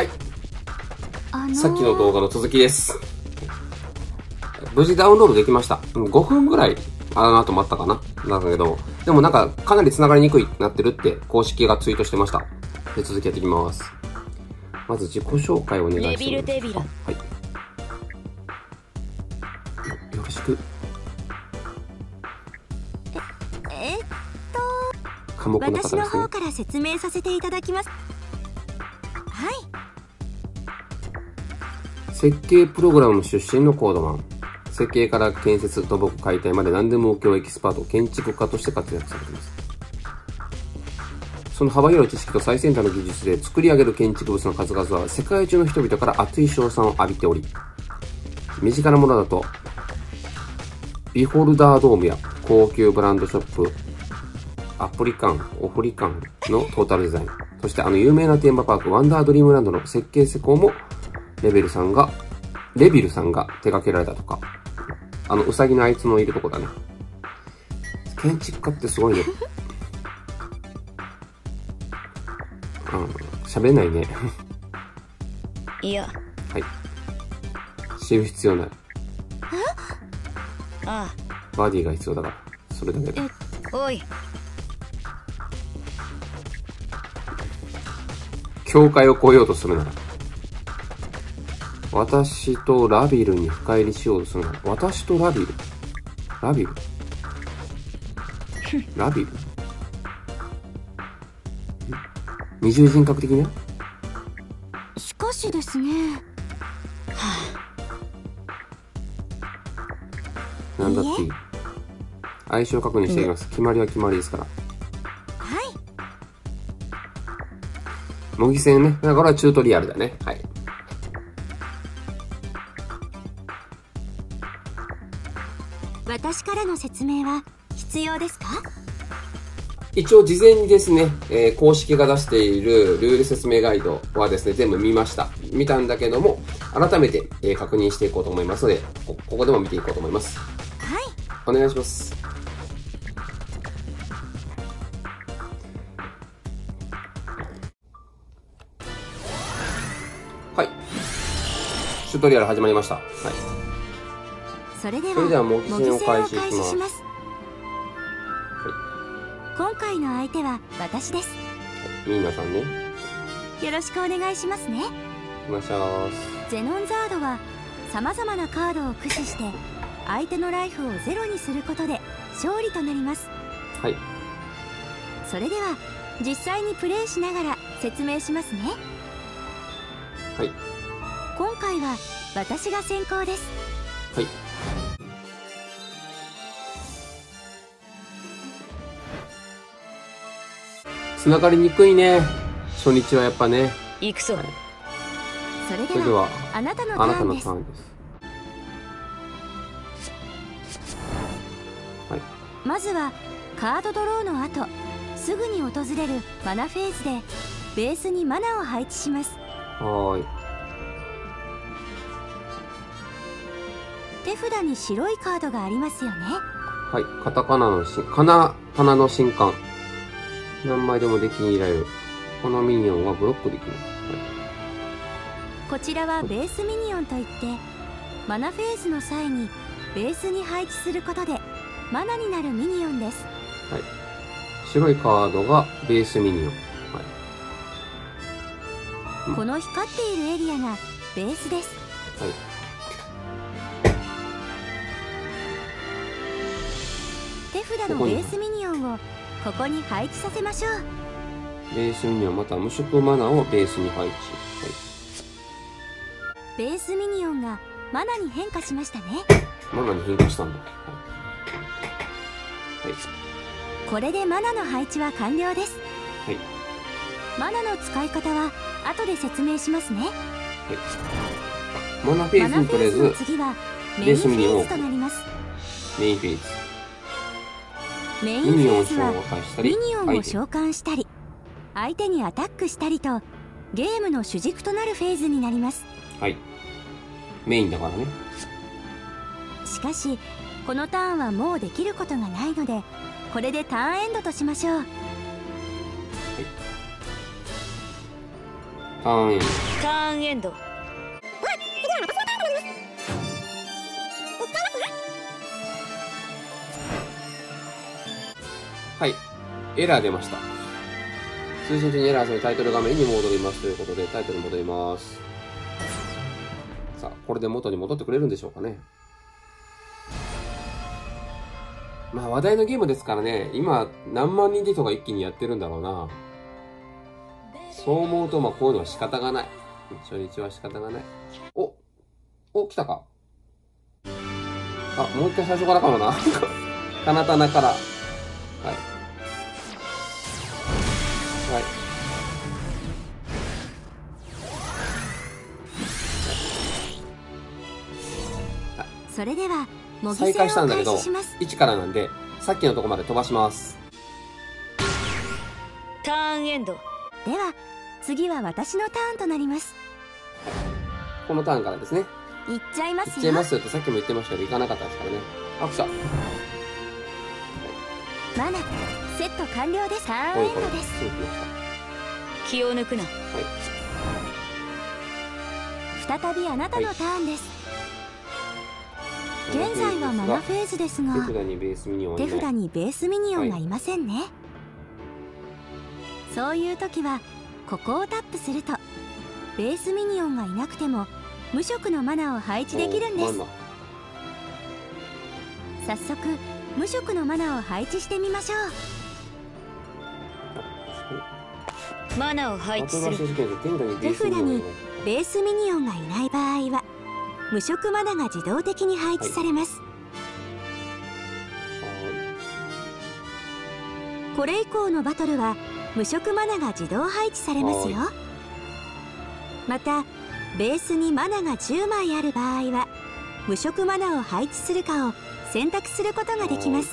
はいあのー、さっきの動画の続きです。無事ダウンロードできました。うん5分ぐらい、あの後待ったかななんだけど、でもなんか、かなり繋がりにくいなってるって、公式がツイートしてました。で、続きやっていきます。まず自己紹介をお願いします。レビルデビルはい。よろしく。えっ寡黙な私の方ですね方。から説明させていただきますはい設計プログラム出身のコードマン。設計から建設、土木、解体まで何でも請負エキスパート、建築家として活躍されています。その幅広い知識と最先端の技術で作り上げる建築物の数々は世界中の人々から熱い称賛を浴びており、身近なものだと、ビホルダードームや高級ブランドショップ、アプリカン、オフリカンのトータルデザイン、そしてあの有名なテーマパークワンダードリームランドの設計施工もレベルさんが、レビルさんが手掛けられたとか、あの、うさぎのあいつのいるとこだね。建築家ってすごいね。うん、喋んないね。いやはい。知る必要ない。あバディが必要だから。それだけで。あおい境界を越えようとするなら。私とラビルに深入りしようとするなら。私とラビル？ラビル？ラビル？ん二重人格的な？しかしですねなんだっていい相性確認していきます。決まりは決まりですから。はい模擬戦ね。これはチュートリアルだね。はい。私からの説明は必要ですか？一応事前にですね、えー公式が出しているルール説明ガイドはですね、全部見ました。見たんだけども、改めて、えー確認していこうと思いますので、こここでも見ていこうと思います。はいお願いします。はい。チュートリアル始まりました。はい。それでは模擬戦を開始します模擬戦をます今回の相手は私ですみんなさんね。よろしくお願いしますねお願いします。ゼノンザードは様々なカードを駆使して相手のライフをゼロにすることで勝利となりますはい。それでは実際にプレイしながら説明しますねはい。今回は私が先行ですはい。繋がりにくいね。初日はやっぱね。行くぞはいそれではそれでは、あなたのターンです。はい。まずはカードドローの後すぐに訪れるマナフェーズでベースにマナを配置しますはーい。手札に白いカードがありますよねはい。カタカナのし、カナ、タナの新刊。何枚でもデッキに入れられる。このミニオンはブロックできる。こちらはベースミニオンといってマナフェーズの際にベースに配置することでマナになるミニオンですはい。白いカードがベースミニオン。はい。うんこの光っているエリアがベースですはい。手札のベースミニオンをここに配置させましょうベースミニオンまたは無色マナをベースに配置。ベースミニオンがマナに変化しましたねはい。マナに変化したんだ。はい。はい。これでマナの配置は完了ですはい。マナの使い方は後で説明しますねマナフェーマナズにとりあえずベースミニオンをーズとなりますメインフェーズ。メインフェーズは紹介したり、ミニオンを召喚したり相手にアタックしたりとゲームの主軸となるフェーズになります。はい。メインだからね。しかしこのターンはもうできることがないのでこれでターンエンドとしましょう。ターンエンド。ターンエンドはい。エラー出ました。通信中にエラーするタイトル画面に戻りますということで、タイトル戻ります。さあ、これで元に戻ってくれるんでしょうかね。まあ話題のゲームですからね、今何万人で人が一気にやってるんだろうな。そう思うと、まあこういうのは仕方がない。初日は仕方がない。おお、来たかあ、もう一回最初からかもな。かなたなから。はい。はい。それでは模擬再戦を開したんだけど開始します、1からなんで、さっきのとこまで飛ばします。ターンエンドでは次は私のターンとなりますこのターンからですね。いっちゃいますよ行っちゃいますよってさっきも言ってましたけど、行かなかったですからね。あ、来た。マナセット完了ですターンエンドです気を抜くなた。はい。再びあなたのターンです、現在はマナフェーズですが手札にベースミニオン手札にベースミニオンがいませんね、そういう時はここをタップするとベースミニオンがいなくても無色のマナを配置できるんです。早速無色のマナを配置してみましょう。マナを配置する。手札にベースミニオンがいない場合は無色マナが自動的に配置されます、これ以降のバトルは無色マナが自動配置されますよ。はまたベースにマナが10枚ある場合は無色マナを配置するかを選択することができます。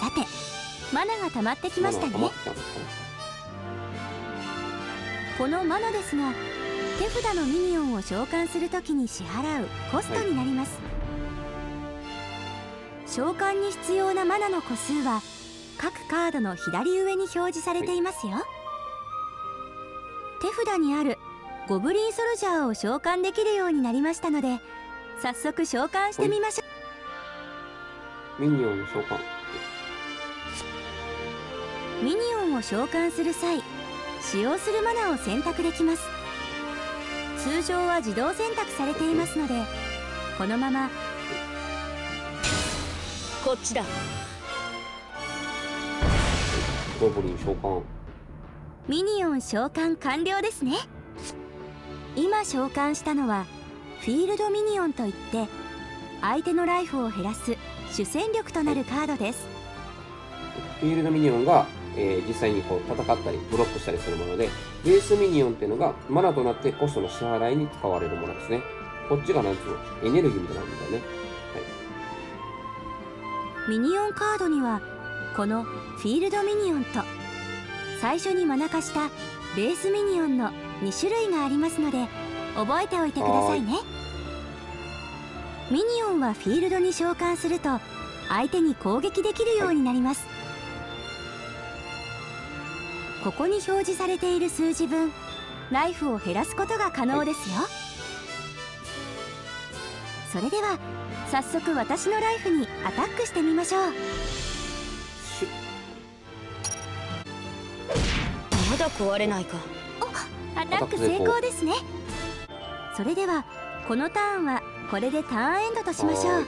さてマナが溜まってきましたねこのマナですが手札のミニオンを召喚するときに支払うコストになります、召喚に必要なマナの個数は各カードの左上に表示されていますよ、手札にあるゴブリンソルジャーを召喚できるようになりましたので早速召喚してみましょミニオンの召喚。うミニオンを召喚する際使用するマナを選択できます。通常は自動選択されていますのでこのまま。こっちだ。ゴブリン召喚。ミニオン召喚完了ですね。今召喚したのはフィールドミニオンといって相手のライフを減らす主戦力となるカードです。フィールドミニオンが、えー実際にこう戦ったりブロックしたりするもので、ベースミニオンっていうのがマナとなってコストの支払いに使われるものですね。こっちがなんつうのエネルギーみたいなんだよね。ミニオンカードにはこのフィールドミニオンと最初にマナ化したベースミニオンの2種類がありますので覚えておいてくださいねミニオンはフィールドに召喚すると相手に攻撃できるようになります、ここに表示されている数字分ライフを減らすことが可能ですよ、それでは早速私のライフにアタックしてみましょう。まだ壊れないか。アタック成功ですね。それではこのターンはこれでターンエンドとしましょう。はーい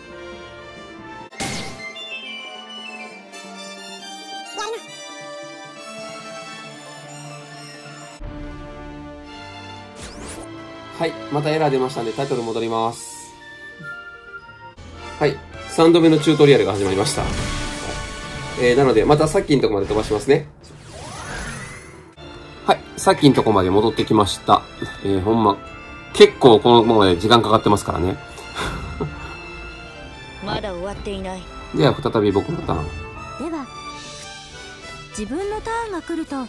はい。またエラー出ましたんでタイトル戻ります。はい。3度目のチュートリアルが始まりました。はいえー、なので、またさっきのとこまで飛ばしますね。はい。さっきのとこまで戻ってきました。えー、ほんま、結構このままで時間かかってますからね。まだ終わっていないでは、再び僕のターン。では自分のターンが来ると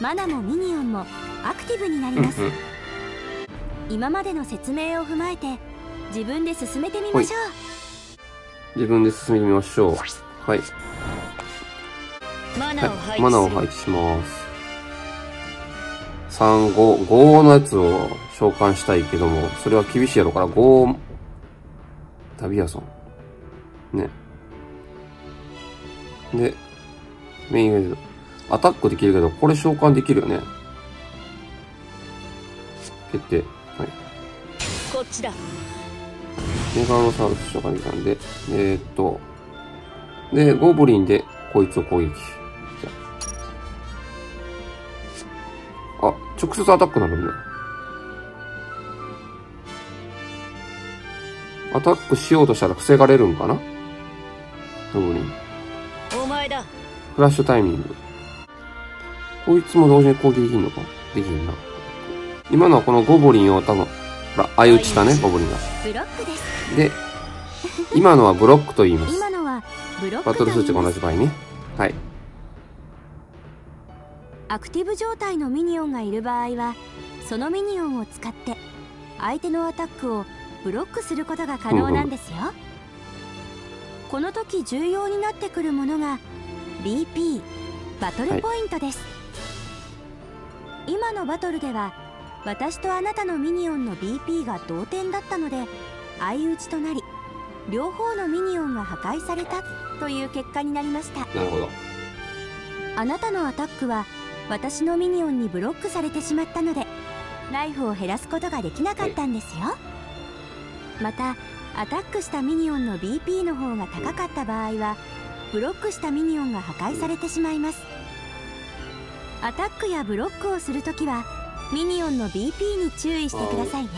マナもミニオンもアクティブになりますうんうん今までの説明を踏まえて自分で進めてみましょう自分で進めてみましょう。はい。マナーを配置する、マナーを配置します。3、5、5のやつを召喚したいけども、それは厳しいやろから、5、タビアソン。ね。で、メインフェーズ。アタックできるけど、これ召喚できるよね。決定。はい。こっちだメガノサウルス召喚できたんで、えー、っと、で、ゴブリンでこいつを攻撃。あ、あ、直接アタックなるんだ。アタックしようとしたら防がれるんかな？ゴブリン。お前だフラッシュタイミング。こいつも同時に攻撃できんのか？できんな。今のはこのゴブリンを多分、ほら、相打ちしたね、ゴブリンが。で、今のはブロックと言います。バトル数値が同じ場合ね。はい。アクティブ状態のミニオンがいる場合はそのミニオンを使って相手のアタックをブロックすることが可能なんですよこの時重要になってくるものが BP バトルポイントです、今のバトルでは私とあなたのミニオンの BP が同点だったので相打ちとなり両方のミニオンが破壊されたという結果になりました。なるほど。あなたのアタックは私のミニオンにブロックされてしまったのでライフを減らすことができなかったんですよ、またアタックしたミニオンの BP の方が高かった場合はブロックしたミニオンが破壊されてしまいます。アタックやブロックをするときはミニオンの BP に注意してくださいね。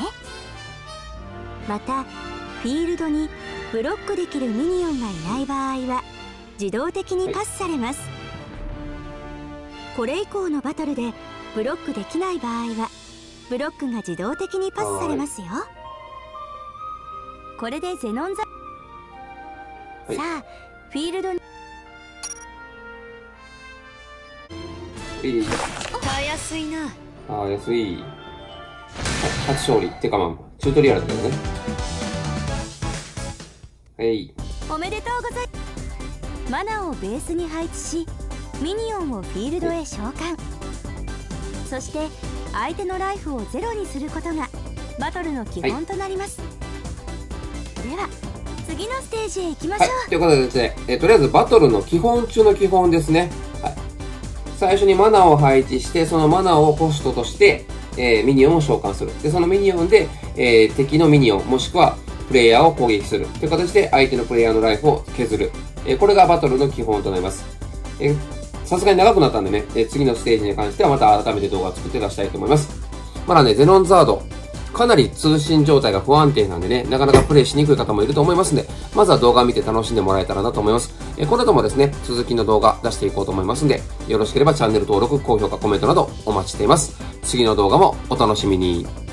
またフィールドにブロックできるミニオンがいない場合は自動的にパスされます、これ以降のバトルでブロックできない場合はブロックが自動的にパスされますよ。これでゼノンザ、はい。さあフィールドにたやすいなああ、安い。は初勝利。ってかまあ、チュートリアルだけどね。はい。おめでとうございますマナをベースに配置しミニオンをフィールドへ召喚そして相手のライフをゼロにすることがバトルの基本となります、では次のステージへ行きましょう、はい。ということでですね、えーとりあえずバトルの基本中の基本ですね。最初にマナーを配置して、そのマナーをコストとして、えーミニオンを召喚する。で、そのミニオンで、えー敵のミニオン、もしくはプレイヤーを攻撃する。という形で相手のプレイヤーのライフを削る。えーこれがバトルの基本となります。えさすがに長くなったんでね、え次のステージに関してはまた改めて動画を作って出したいと思います。まだね、ゼノンザード、かなり通信状態が不安定なんでね、なかなかプレイしにくい方もいると思いますんで、まずは動画を見て楽しんでもらえたらなと思います。えこの後もですね、続きの動画出していこうと思いますんで、よろしければチャンネル登録、高評価、コメントなどお待ちしています。次の動画もお楽しみに。